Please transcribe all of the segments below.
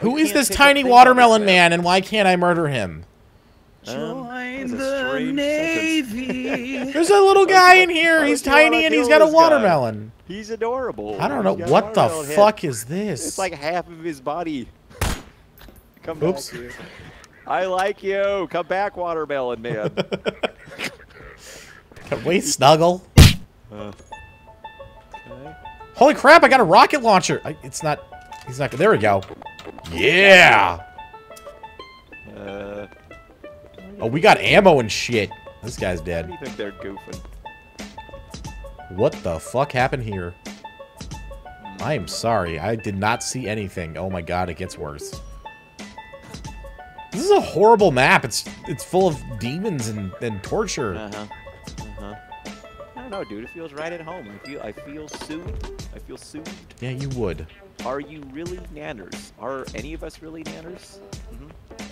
Who You is can't this tiny watermelon man, and why can't I murder him? Um, Join that's a the Navy. There's a little guy in here. He's would you wanna tiny and he's got a this guy? watermelon. He's adorable. I don't know He's got a what the watermelon head. fuck is this. It's like half of his body. Come Oops. back here. I like you. Come back, watermelon man. Can we snuggle? uh, okay. Holy crap! I got a rocket launcher. I, it's not. He's not. There we go. Yeah. Uh, Oh, we got ammo and shit. This guy's dead. you think they're goofing? What the fuck happened here? I am sorry. I did not see anything. Oh my god, it gets worse. This is a horrible map. It's it's full of demons and, and torture. Uh huh. I don't know, dude. It feels right at home. I feel. I feel soothed. I feel soothed. Yeah, you would. Are you really nanners? Are any of us really nanners? hmm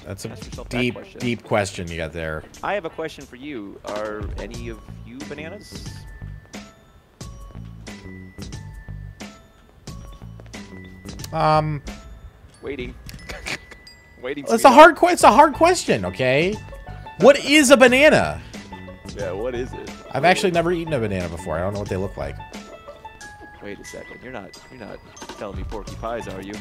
That's a yourself that deep, question. deep question you got there. I have a question for you. Are any of you bananas? Um, Waiting. Waiting. it's a hard It's a hard question. Okay, what is a banana? Yeah. What is it? I've actually never eaten a banana before. I don't know what they look like. Wait a second. You're not. You're not telling me porky pies, are you?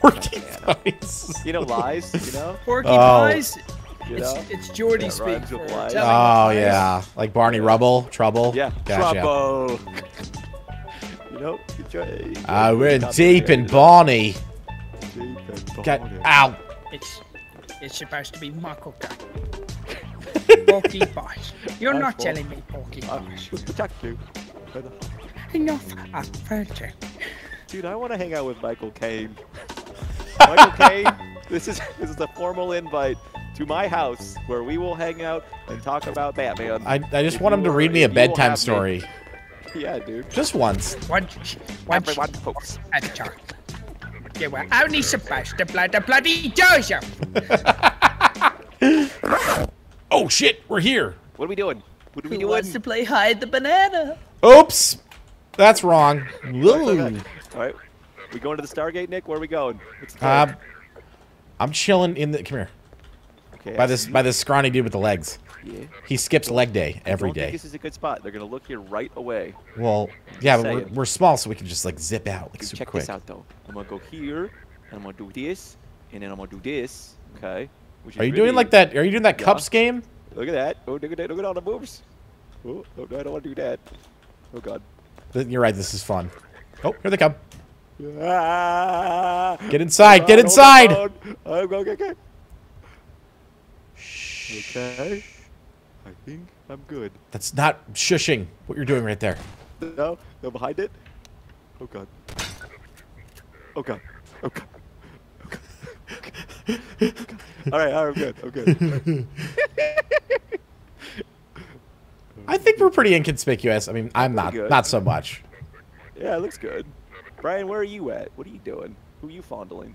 Porky pies. You know lies. You know. Porky Oh. Pies. You It's, know. it's Geordie Yeah, speak rhymes for with lies. telling Oh lies. yeah, like Barney Rubble, Trouble. Yeah. gotcha. Trouble. you know. you try- you Uh, we're in deep in. Barney. Deep in Got Barney. ow. It's it's supposed to be Michael Caine. Porky Pies. You're not full. telling me Porky Uh, Pies. protect you. Enough. I've heard you. Dude, I want to hang out with Michael Caine. Michael Caine, this is this is a formal invite to my house where we will hang out and talk about Batman. I, I just If want him to read me a if you will bedtime have me. story. yeah, dude. Just once. Once, once Everyone hopes. at a time. You were only supposed to play the bloody Joseph. Oh shit, we're here. What are we doing? What are we Who doing? wants to play hide the banana? Oops. That's wrong. Whoa. All right. We going to the Stargate, Nick? Where are we going? Um. I'm chilling in the. Come here. okay, By I this see. by this scrawny dude with the legs. Yeah. He skips leg day every Don't think this is a good spot. They're gonna look here right away. Well, yeah, but we're, we're small, so we can just like zip out like Dude, super check quick. this out though. I'm gonna go here, and I'm gonna do this, and then I'm gonna do this. Okay. Are you doing like that? Are you doing that Yeah. cups game? Look at that. Oh, look at that. Look at all the moves. Oh, oh no, I don't want to do that. Oh, God. You're right. This is fun. Oh, here they come. Ah, Get inside. Get inside. I'm going, okay, okay. Okay. I think I'm good. That's not shushing. What you're doing right there. No, no, behind it. Oh, God. Oh, God. Oh, God. Oh, God. Okay. Okay. All right, all right, I'm good. I'm good. I think we're pretty inconspicuous. I mean, I'm not, not so much. Yeah, it looks good. Brian, where are you at? What are you doing? Who are you fondling?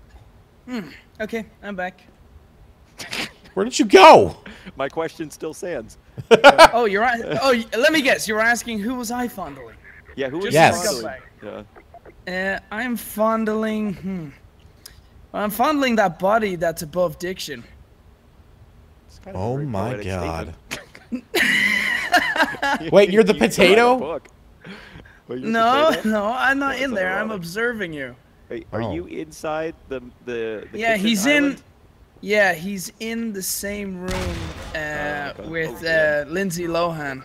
Okay, I'm back. Where did you go? My question still stands. Oh, you're on. Oh, let me guess. You're asking who was I fondling? Yeah, who was Yes. fondling? scumbag. Yeah. Uh, I'm fondling. Hmm. I'm fondling that body that's above diction. It's kind of Oh my god. Wait, you're the You potato? Wait, you're No, potato? no, I'm not That's in there. I'm observing you. Wait, are Oh. you inside the the? the Yeah, kitchen he's in. Yeah, he's in the same room uh, okay. with Oh, yeah. uh, Lindsay Lohan.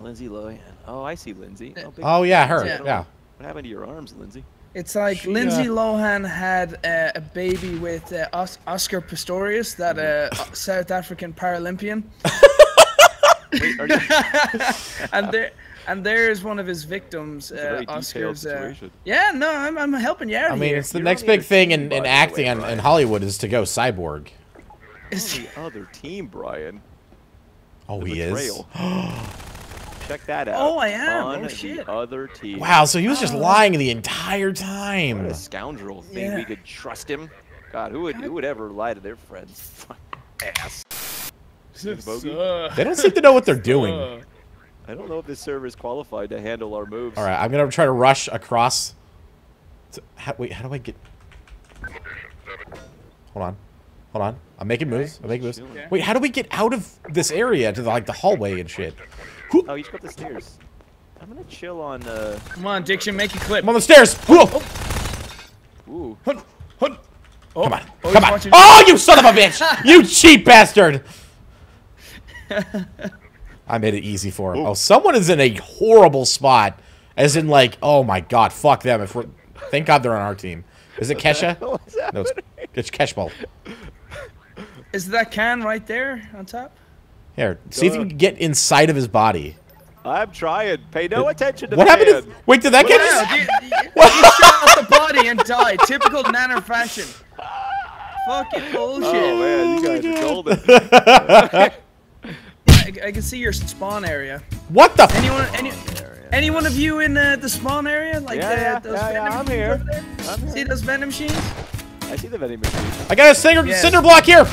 Lindsay Lohan. Oh, I see Lindsay. Oh, Oh yeah, her. Yeah. Yeah. What happened to your arms, Lindsay? It's like She, Lindsay uh, Lohan had uh, a baby with uh, Os- Oscar Pistorius, that uh. South African Paralympian, Wait, and there and there's one of his victims, It's a very uh, Oscar's. Uh, yeah, no, I'm, I'm helping you out I mean, here. it's the You're next big thing in, in acting way, in, in Hollywood is to go cyborg. On the other team, Brian. Oh, The he is. betrayal. Check that out. Oh, I am. On Oh, shit. the other team. Wow, so he was just Oh. lying the entire What time. a scoundrel. Think we could trust him? God, who would who would ever lie to their friends? Ass. Bogey? They don't seem to know what they're doing. I don't know if this server is qualified to handle our moves. All right, I'm gonna try to rush across. To, how, wait, how do I get? Hold on. Hold on. I'm making moves. I'm making moves. Okay. Wait, how do we get out of this area to the, like the hallway and shit? Oh, you just got the stairs. I'm gonna chill on. uh... Come on, Diction, make a clip. I'm on the stairs. Whoa. Ooh. Hun, hun. Oh, Come on. oh, Come on. watching- Oh, you son of a bitch! you cheap bastard! I made it easy for him. Oh, someone is in a horrible spot. As in, like, oh my god, fuck them. If we're, thank God they're on our team. Is it Kesha? What's No, it's, it's Keshbal. Is that can right there on top? Here, see if you can get inside of his body. I'm trying. Pay no attention to What the happened? man. To, wait, did that get? Yeah, you, you, you shot out the body and died. Typical Nanner fashion. Fucking bullshit. Oh man, you guys are golden. I, I can see your spawn area. What the? F Anyone, any, any one of you in uh, the spawn area? Like Yeah, the, yeah, those yeah, yeah, vending I'm machines here. over there? I'm See here. those vending machines? I see the vending machine. I got a cinder, Yes. cinder block here.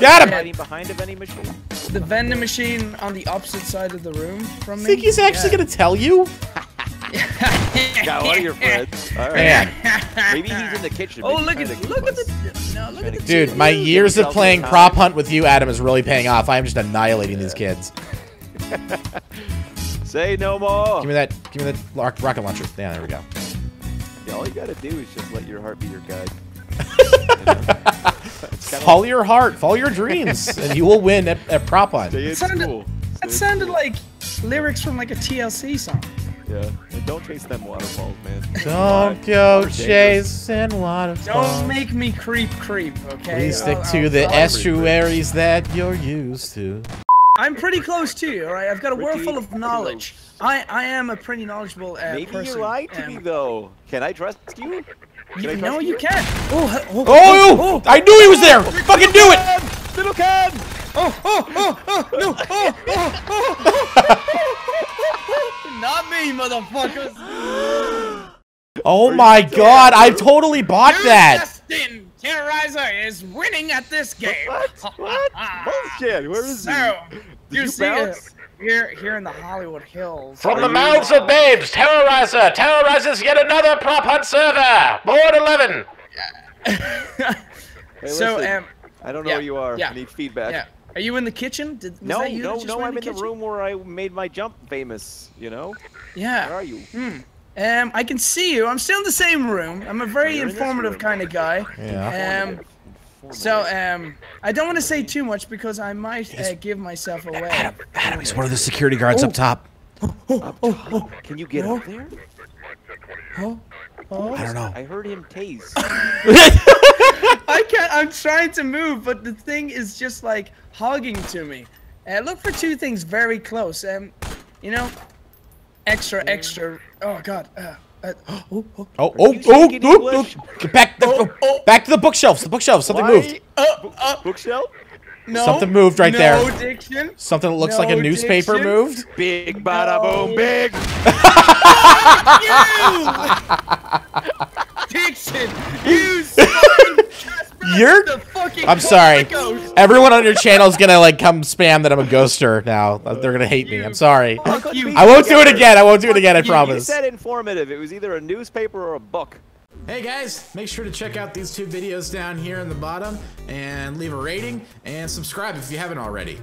Got him. Hiding behind a vending machine. The vending machine on the opposite side of the room from me. Think he's actually Yeah. gonna tell you? Got one of your friends. All right. Man, Maybe he's in the kitchen. Oh, look at trying to look at keep the no, look at the dude, two. my years of playing prop hunt with you, Adam, is really paying off. I am just annihilating these kids. Say no more. Give me that. Give me that rocket launcher. Yeah, there we go. Yeah, all you gotta do is just let your heart be your guide. Follow your heart, follow your dreams, and you will win at, at prop hunt. Stay in sounded- school. That sounded school. like lyrics from like a TLC song. Yeah. And don't chase them waterfalls, man. Don't go chasing waterfalls. Don't make me creep, creep. Okay. Please stick I'll- to I'll- the I'll- estuaries that you're used to. I'm pretty close to you. All right. I've got a world full of knowledge. I I am a pretty knowledgeable uh, Maybe person. you lied to um, me though. Can I trust you? You, no, you can't. Oh, he- oh oh, oh, oh, oh, I knew he was there. Fucking do it. Little can! oh, oh, oh, oh, no, oh, oh, oh. Not me, motherfuckers. Oh my god, I totally bought that. Justin Terrorizer is winning at this game. What? What? Bullshit! Where is So, he? Did you, see it bounce? Here, here in the Hollywood Hills. From the mouths of babes, Terrorizer terrorizes yet another prop hunt server. Board 11. Hey, so, listen, um, I don't know yeah, where you are. yeah, I need feedback. yeah. Are you in the kitchen? Did, was No, that you that no, just no. I'm in the kitchen? room where I made my jump famous. You know? Yeah. Where Yeah. are you? Hmm. Um, I can see you. I'm still in the same room. I'm a very You're in informative room. kind of guy. Yeah. Um, so um, I don't want to say too much because I might uh, give myself away. Adam, Adam, he's one of the security guards up top. Can you get up there? Oh, I don't know. I heard him tase. I can't. I'm trying to move, but the thing is just like hogging to me. Uh, look for two things very close. Um, you know, extra, extra. Oh God. Uh, uh, oh, oh, Oh, oh, you oh, speak in oh, oh, English? Get back, the, Oh, oh. back to the bookshelves. The bookshelves. Something Why? moved. oh, oh, Bookshelf? no. Something moved right no there. Diction. Something that looks like a No newspaper diction. moved. Big bada boom, No. big. Diction. You. son. You're. the fucking. I'm sorry. Ghost. Everyone on your channel is gonna like come spam that I'm a ghoster now. Uh, they're gonna hate me. I'm sorry. I won't do it again. I won't do it again. I You- you You promise. said informative. It was either a newspaper or a book. Hey guys, make sure to check out these two videos down here in the bottom and leave a rating and subscribe if you haven't already.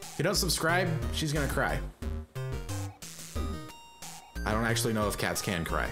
If you don't subscribe, she's gonna cry. I don't actually know if cats can cry.